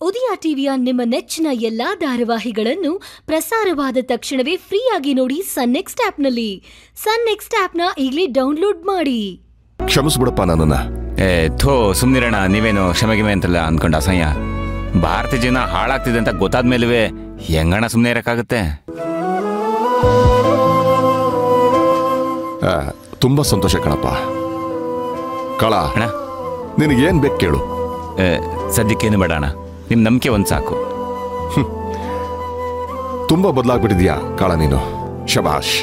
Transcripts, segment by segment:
ಉದಯ ಟಿವಿಯ ನಿಮ್ಮ ನೆಚ್ಚಿನ ಎಲ್ಲಾ ಧಾರಾವಾಹಿಗಳನ್ನು ಪ್ರಸಾರವಾದ ತಕ್ಷಣವೇ ಫ್ರೀಯಾಗಿ ನೋಡಿ ಸನ್ ನೆಕ್ಸ್ಟ್ ಆಪ್ನಲ್ಲಿ. ಸನ್ ನೆಕ್ಸ್ಟ್ ಆಪ್ನ ಈಗಲೇ ಡೌನ್ಲೋಡ್ ಮಾಡಿ. ಕ್ಷಮಿಸ್ಬಿಡಪ್ಪ ನನ್ನನ್ನ. ಏ ಥೋ ಸುಮ್ನಿರಣ ನೀವೇನು ಕ್ಷಮೆಗಿಮೆ ಅಂತಲ್ಲ ಅನ್ಕೊಂಡ ಅಸಹ್ಯ. ಭಾರತ ಜನ ಹಾಳಾಗ್ತಿದೆ ಅಂತ ಗೊತ್ತಾದ ಮೇಲುವೆ ಹೆಂಗಣ್ಣ ಸುಮ್ಮನೆ ಇರಕ್ಕಾಗುತ್ತೆ? ಆ, ತುಂಬಾ ಸಂತೋಷ ಕಣಪ್ಪ. ಕಳ ಅಣ್ಣ? ನಿನಗೇನ್ ಬೇಕು ಕೇಳು. ಏ, ಸದ್ಯಕ್ಕೇನು ಬೇಡ ಅಣ್ಣ. ನಿಮ್ಮ ನಂಬಿಕೆ ಒಂದು ಸಾಕು. ತುಂಬಾ ಬದಲಾಗ್ಬಿಟ್ಟಿದ್ಯಾ ಕಾಳ ನೀನು? ಶಬಾಷ್.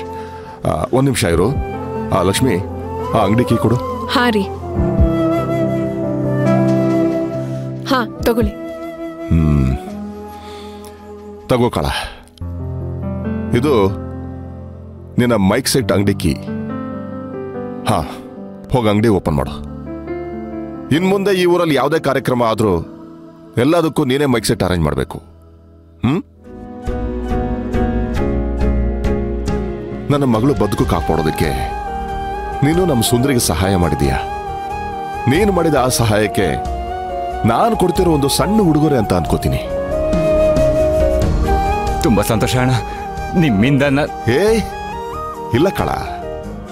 ಒಂದು ನಿಮಿಷ ಇರು. ಆ ಲಕ್ಷ್ಮಿ ಆ ಅಂಗಡಿ ಕೀ ಕೊಡು. ಹಾ ರೀ. ಹಾ ತಗೊಳ್ಳಿ. ತಗೋ ಕಾಳ. ಇದು ನಿನ್ನ ಮೈಕ್ ಸೆಟ್ ಅಂಗಡಿ ಕೀ. ಹಾ ಹೋಗಿ ಅಂಗಡಿ ಓಪನ್ ಮಾಡು. ಇನ್ ಮುಂದೆ ಈ ಊರಲ್ಲಿ ಯಾವುದೇ ಕಾರ್ಯಕ್ರಮ ಆದ್ರೂ ಎಲ್ಲದಕ್ಕೂ ನೀನೇ ಮೈಕ್ ಸೆಟ್ ಅರೇಂಜ್ ಮಾಡಬೇಕು. ಹ್ಮ್? ನನ್ನ ಮಗಳು ಬದುಕು ಕಾಪಾಡೋದಕ್ಕೆ ನೀನು ನಮ್ಮ ಸುಂದರಿಗೆ ಸಹಾಯ ಮಾಡಿದೀಯ ನೀನು ಮಾಡಿದ ಆ ಸಹಾಯಕ್ಕೆ ನಾನು ಕೊಡ್ತಿರೋ ಒಂದು ಸಣ್ಣ ಉಡುಗೊರೆ ಅಂತ ಅನ್ಕೋತೀನಿ. ತುಂಬ ಸಂತೋಷ ಅಣ್ಣ. ನಿಮ್ಮಿಂದ ಏಯ್ ಇಲ್ಲ ಕಳ.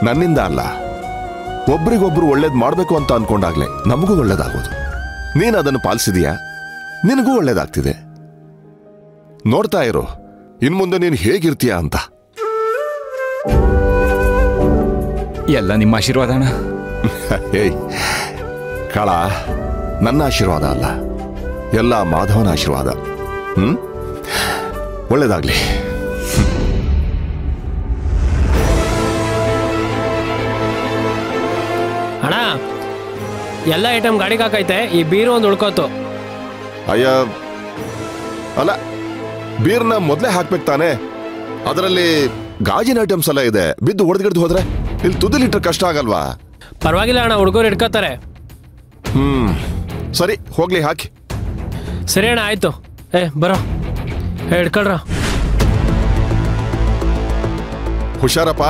ನನ್ನಿಂದ ಅಲ್ಲ. ಒಬ್ರಿಗೊಬ್ರು ಒಳ್ಳೇದು ಮಾಡಬೇಕು ಅಂತ ಅನ್ಕೊಂಡಾಗ್ಲೆ ನಮಗೂ ಒಳ್ಳೇದಾಗೋದು. ನೀನು ಅದನ್ನು ಪಾಲಿಸಿದೀಯಾ? ನಿನಗೂ ಒಳ್ಳೇದಾಗ್ತಿದೆ. ನೋಡ್ತಾ ಇರು ಇನ್ ಮುಂದೆ ನೀನು ಹೇಗಿರ್ತೀಯ ಅಂತ. ಎಲ್ಲ ನಿಮ್ಮ ಆಶೀರ್ವಾದ ಅಣ್ಣ ಏಯ್ ಕಳ ನನ್ನ ಆಶೀರ್ವಾದ ಅಲ್ಲ ಎಲ್ಲ ಮಾಧವನ ಆಶೀರ್ವಾದ. ಹ್ಮ್? ಒಳ್ಳೇದಾಗ್ಲಿ. ಅಣ್ಣ ಎಲ್ಲ ಐಟಮ್ ಗಾಡಿಗೆ ಹಾಕೈತೆ ಈ ಬೀರು ಒಂದು ಉಳ್ಕೋತು. ಅಯ್ಯ ಅಲ್ಲ ಬೀರ್ನ ಮೊದಲೇ ಹಾಕ್ಬೇಕು ತಾನೆ? ಅದರಲ್ಲಿ ಗಾಜಿನ ಐಟಮ್ಸ್ ಎಲ್ಲ ಇದೆ. ಬಿದ್ದು ಹೊಡೆದ್ಗಿಡ್ದು ಹೋದ್ರೆ? ಇಲ್ಲಿ ತುದಿಲಿಟ್ರೆ ಕಷ್ಟ ಆಗಲ್ವಾ? ಪರವಾಗಿಲ್ಲ ಅಣ್ಣ ಹುಡುಗರು ಇಟ್ಕೋತಾರೆ ಹ್ಮ್ ಸರಿ ಹೋಗ್ಲಿ ಹಾಕಿ. ಸರಿ ಅಣ್ಣ ಆಯ್ತು. ಏ ಬರೋ. ಹಿಡ್ಕೊಳ್ರ. ಹುಷಾರಪ್ಪ.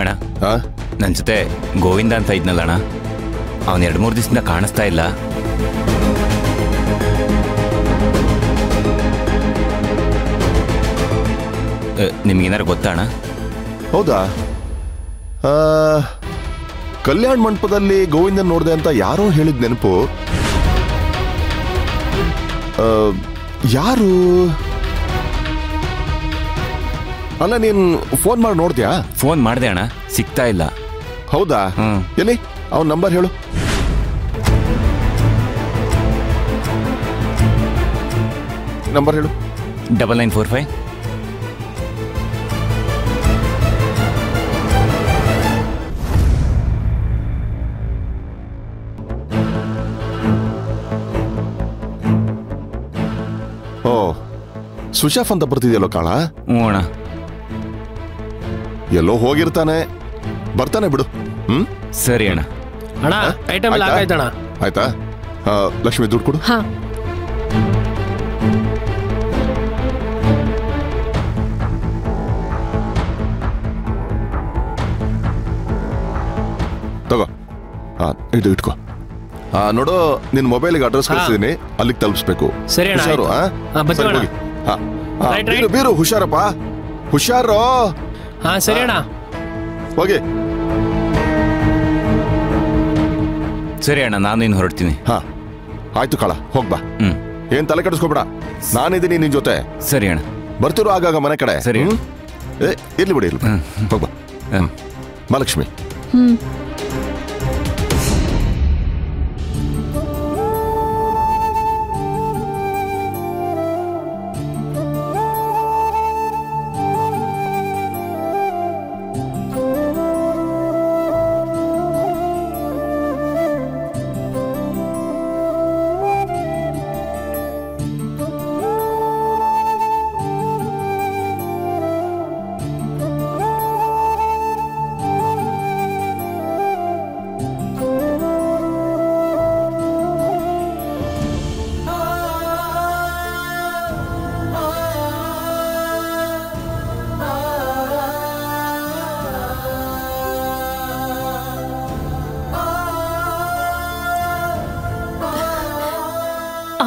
ಅಣ್ಣ. ಆ? ನನ್ನ ಜೊತೆ ಗೋವಿಂದ ಅಂತ ಇದ್ನಲ್ಲ ಅಣ್ಣ. ಅವನು ಎರಡು ಮೂರು ದಿವಸದಿಂದ ಕಾಣಿಸ್ತಾ ಇಲ್ಲ. ನಿಮ್ಗೇನಾರು ಗೊತ್ತಾ ಅಣ್ಣ? ಹೌದಾ? ಆ, ಕಲ್ಯಾಣ ಮಂಟಪದಲ್ಲಿ ಗೋವಿಂದನ್ ನೋಡಿದೆ ಅಂತ ಯಾರೋ ಹೇಳಿದ ನೆನಪು. ಆ, ಯಾರು? ಅಲ್ಲ ನೀನ್ ಫೋನ್ ಮಾಡಿ ನೋಡ್ದ್ಯಾ ಫೋನ್ ಮಾಡಿದೆ ಅಣ್ಣ. ಸಿಗ್ತಾ ಇಲ್ಲ. ಹೌದಾ. ಎಲ್ಲಿ? ಅವನ ನಂಬರ್ ಹೇಳು. ನಂಬರ್ ಹೇಳು. Double nine four five O ಸುಶಾಫ್ ಅಂತ ಬರ್ತಿದೆಯಲ್ಲೋ ಕಾಳ? ಹ್ಞೂ ಅಣ್ಣ. ಎಲ್ಲೋ ಹೋಗಿರ್ತಾನೆ ಬರ್ತಾನೆ ಬಿಡು ಹ್ಮ್ ಸರಿ ಅಣ್ಣ ಅಣ್ಣ ಐಟಮ್ ಎಲ್ಲ ಆಯ್ತಾ? ಹಾಕೈತಣ್ಣ ಆಯ್ತಾ ಆ, ಲಕ್ಷ್ಮಿ ದುಡ್ಡು ಕೊಡು ಹಾ ತಗೋ ಹಾ ಇದು ಇಟ್ಕೋ ಆ ನೋಡು ನಿನ್ ಮೊಬೈಲ್ಗೆ ಅಡ್ರೆಸ್. ಕಳಿಸಿದೀನಿ ಅಲ್ಲಿಗೆ ತಲುಪಿಸ್ಬೇಕು ಸರಿ ಅಣ್ಣ, ಹುಷಾರು ಆಯ್ತು. ಆ? ಹಾ, ಬರ್ತೀವಿ ಸರಿ, ಅಣ್ಣ. ಹೋಗಿ. ಹಾ. ಬೀರು. ಬೀರು ಹುಷಾರಪ್ಪ ಹುಷಾರು ಹಾ ಸರಿ ಅಣ್ಣ. ಹೋಗಿ. ಸರಿ ಅಣ್ಣ ನಾನು ಇನ್ನು ಹೊರಡ್ತೀನಿ. ಹಾ ಆಯ್ತು ಕಳ ಹೋಗ್ಬಾ ಹ್ಮ್. ಏನ್ ತಲೆ ಕೆಡಿಸ್ಕೊಬೇಡ. ನಾನಿದ್ದೀನಿ ನಿನ್ ಜೊತೆ. ಸರಿ ಅಣ್ಣ. ಬರ್ತಿರೋ ಆಗಾಗ ಮನೆ ಕಡೆ. ಸರಿ. ಹ್ಮ್? ಏ ಇರ್ಲಿ ಬಿಡಿ ಇರ್ಲಿ. ಹೋಗ್ಬಾ ಹ್ಮ್. ಮಹಾಲಕ್ಷ್ಮಿ. ಹ್ಮ್.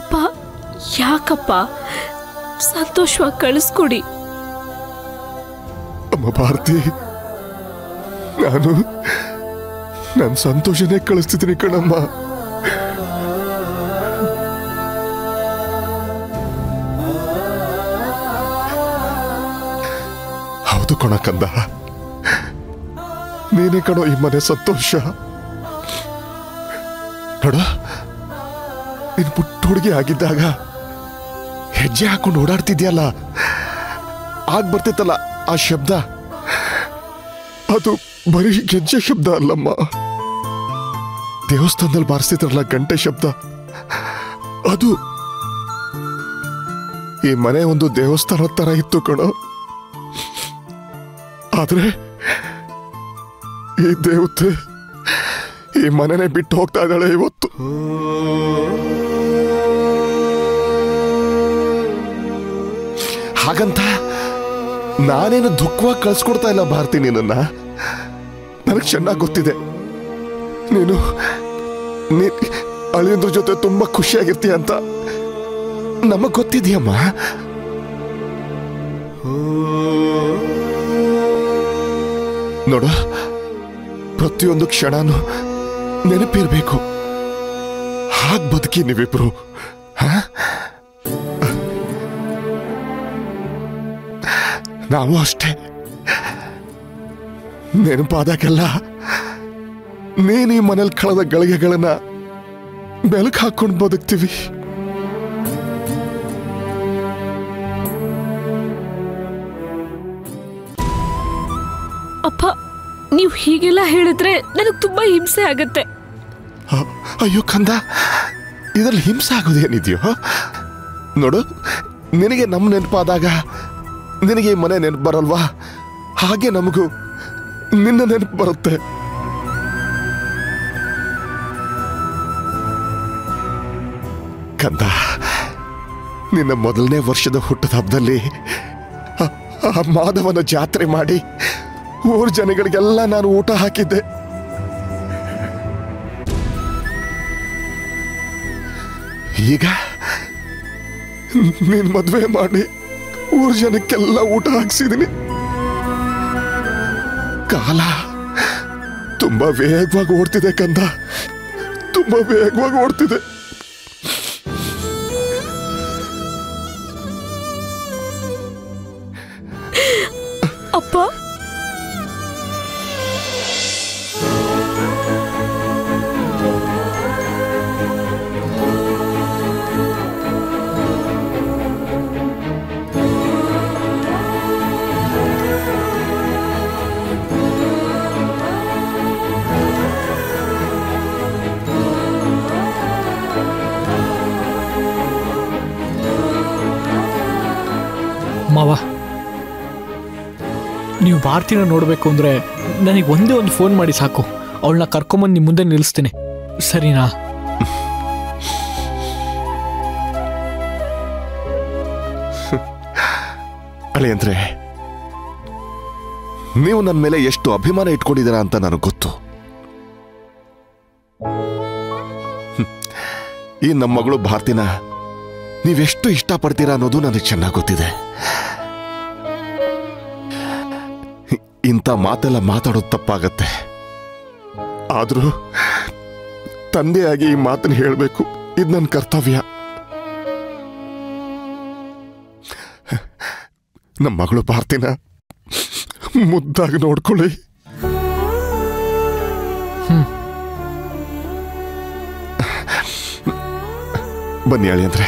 ಅಪ್ಪ, ಯಾಕಪ್ಪ? ಸಂತೋಷವಾಗಿ ಕಳಿಸ್ಕೊಡಿ. ಅಮ್ಮ ಭಾರತಿ, ನಾನು ನನ್ನ ಸಂತೋಷನೇ ಕಳಿಸ್ತಿದ್ದೀನಿ ಕಣಮ್ಮ. ಹೌದು ಕಣ ಕಂದ. ನೀನೇ ಕಣೋ ಈ ಮನೆ ಸಂತೋಷ. ನೋಡ ನೀನ್ ಪುಟ್ಟ ಹುಡುಗಿ ಆಗಿದ್ದಾಗ ಹೆಜ್ಜೆ ಹಾಕೊಂಡು ಓಡಾಡ್ತಿದ್ಯಲ್ಲ? ಆಗ ಬರ್ತಿತ್ತಲ್ಲ ಆ ಶಬ್ದ? ಅದು ಬರೀ ಗೆಜ್ಜೆ ಶಬ್ದ ಅಲ್ಲಮ್ಮ. ದೇವಸ್ಥಾನದಲ್ಲಿ ಬಾರಿಸ್ತಿದ್ರಲ್ಲ ಗಂಟೆ ಶಬ್ದ. ಅದು ಈ ಮನೆ ಒಂದು ದೇವಸ್ಥಾನ ತರ ಇತ್ತು ಕಣೋ. ಆದ್ರೆ ಈ ದೇವತೆ ಈ ಮನೆನೇ ಬಿಟ್ಟು ಹೋಗ್ತಾ ಇದ್ದಾಳೆ ಇವತ್ತು. ಹಾಗಂತ ನಾನೇನು ದುಃಖವಾಗಿ ಕಳ್ಸ್ಕೊಡ್ತಾ ಇಲ್ಲ ಭಾರತಿ ನಿನ್ನ ನನಗೆ ಚೆನ್ನಾಗಿ ಗೊತ್ತಿದೆ. ನೀನು ಅಳಿಯಂದ್ರ ಜೊತೆ ತುಂಬಾ ಖುಷಿಯಾಗಿರ್ತೀಯ ಅಂತ ನಮಗ್ ಗೊತ್ತಿದೆಯಮ್ಮ? ನೋಡು, ಪ್ರತಿಯೊಂದು ಕ್ಷಣನೂ ನೆನಪಿರ್ಬೇಕು. ಹಾಗೆ ಬದುಕಿ ನೀವಿಬ್ರು. ನಾವು ಅಷ್ಟೇ. ನೆನಪಾದಾಗೆಲ್ಲ ನೀನೀ ಮನೇಲಿ ಕಳೆದ ಗಳಿಗೆಗಳನ್ನ ಬೆಳಕು ಹಾಕೊಂಡು ಬದುಕ್ತೀವಿ. ಅಪ್ಪ ನೀವು ಹೀಗೆಲ್ಲ ಹೇಳಿದ್ರೆ ನನಗೆ ತುಂಬಾ ಹಿಂಸೆ ಆಗತ್ತೆ. ಅಯ್ಯೋ ಕಂದ ಇದ್ರಲ್ಲಿ ಹಿಂಸೆ ಆಗೋದೇನಿದೆಯೋ ನೋಡು ನಿನಗೆ ನಮ್ಮ ನೆನಪಾದಾಗ ನಿನಗೆ ಈ ಮನೆ ನೆನಪು ಬರಲ್ವಾ? ಹಾಗೆ ನಮಗೂ ನಿನ್ನ ನೆನಪು ಬರುತ್ತೆ. ಕಂದ, ನಿನ್ನ ಮೊದಲನೇ ವರ್ಷದ ಹುಟ್ಟದ ಹಬ್ಬದಲ್ಲಿ ಆ- ಮಾಧವನ ಜಾತ್ರೆ ಮಾಡಿ ಊರ್ ಜನಗಳಿಗೆಲ್ಲ ನಾನು ಊಟ ಹಾಕಿದ್ದೆ. ಈಗ ನೀನ್ ಮದುವೆ ಮಾಡಿ. ಊರ್ ಜನಕ್ಕೆಲ್ಲ ಊಟ ಹಾಕ್ಸಿದೀನಿ. ಕಾಲ ತುಂಬಾ ವೇಗವಾಗಿ ಓಡ್ತಿದೆ ಕಂದ. ತುಂಬಾ ವೇಗವಾಗಿ ಓಡ್ತಿದೆ. ಮಾವ. ನೀವು ಭಾರತೀನ ನೋಡಬೇಕು ಅಂದರೆ ನನಗೆ ಒಂದೇ ಒಂದು ಫೋನ್ ಮಾಡಿ ಸಾಕು. ಅವಳನ್ನ ಕರ್ಕೊಂಬಂದು ನಿಮ್ಮ ಮುಂದೆ ನಿಲ್ಲಿಸ್ತೀನಿ. ಸರಿನಾ? ಅಲ್ಲಿ ಅಂದ್ರೆ, ನೀವು ನನ್ನ ಮೇಲೆ ಎಷ್ಟು ಅಭಿಮಾನ ಇಟ್ಕೊಂಡಿದ್ದೀರಾ ಅಂತ ನನಗೆ ಗೊತ್ತು. ಈ ನಮ್ಮ ಮಗಳು ಭಾರತಿನ, ನೀವೆಷ್ಟು ಇಷ್ಟಪಡ್ತೀರಾ ಅನ್ನೋದು ನನಗೆ ಚೆನ್ನಾಗಿ ಗೊತ್ತಿದೆ. ಇಂಥ ಮಾತೆಲ್ಲ ಮಾತಾಡೋದು ತಪ್ಪಾಗತ್ತೆ. ಆದರೂ ತಂದೆಯಾಗಿ ಈ ಮಾತನ್ನು ಹೇಳಬೇಕು. ಇದು ನನ್ನ ಕರ್ತವ್ಯ. ನಮ್ಮ ಮಗಳು ಭಾರತಿನ ಮುದ್ದಾಗಿ ನೋಡ್ಕೊಳ್ಳಿ. ಬನ್ನಿ ಹೇಳಿ ಅಂದ್ರೆ.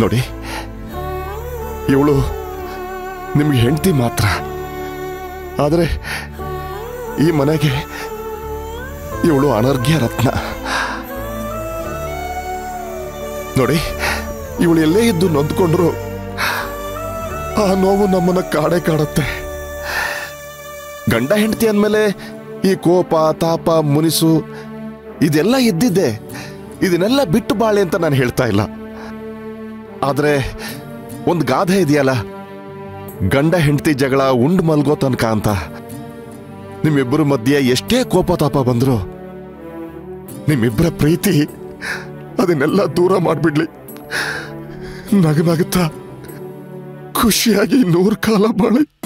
ನೋಡಿ, ಇವಳು ನಿಮ್ಗೆ ಹೆಂಡತಿ ಮಾತ್ರ. ಆದರೆ ಈ ಮನೆಗೆ ಇವಳು ಅನರ್ಘ್ಯ ರತ್ನ. ನೋಡಿ, ಇವಳು ಎಲ್ಲೇ ಇದ್ದು ನೊಂದ್ಕೊಂಡ್ರು ಆ ನೋವು ನಮ್ಮನ್ನ ಕಾಡೆ ಕಾಡುತ್ತೆ. ಗಂಡ ಹೆಂಡತಿ ಅಂದಮೇಲೆ ಈ ಕೋಪ, ತಾಪ, ಮುನಿಸು, ಇದೆಲ್ಲ ಇದ್ದಿದ್ದೆ. ಇದನ್ನೆಲ್ಲ ಬಿಟ್ಟು ಬಾಳೆ ಅಂತ ನಾನು ಹೇಳ್ತಾ ಇಲ್ಲ. ಆದರೆ ಒಂದು ಗಾದೆ ಇದೆಯಲ್ಲ ಗಂಡ ಹೆಂಡತಿ ಜಗಳ ಉಂಡು ಮಲ್ಗೋ ತನಕ ಅಂತ. ನಿಮ್ಮಿಬ್ಬರ ಮಧ್ಯೆ ಎಷ್ಟೇ ಕೋಪ ತಾಪ ಬಂದ್ರು ನಿಮ್ಮಿಬ್ಬರ ಪ್ರೀತಿ ಅದನ್ನೆಲ್ಲ ದೂರ ಮಾಡಿಬಿಡ್ಲಿ. ನಗನಗುತ್ತಾ ಖುಷಿಯಾಗಿ ನೂರು ಕಾಲ ಬಾಳಿ